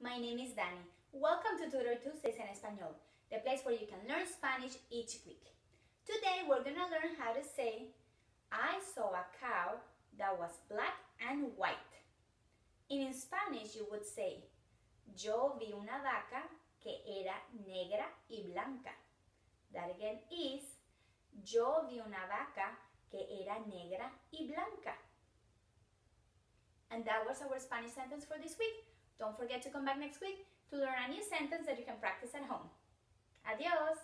my name is Dani. Welcome to Tutor Tuesdays en Español, the place where you can learn Spanish each week. Today we're gonna learn how to say, I saw a cow that was black and white. In Spanish you would say, Yo vi una vaca que era negra y blanca. That again is, Yo vi una vaca que era negra y blanca. And that was our Spanish sentence for this week. Don't forget to come back next week to learn a new sentence that you can practice at home. Adios!